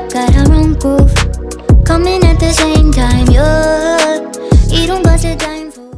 up, got our own groove Coming at the same time, yeah. 이런 것을 time for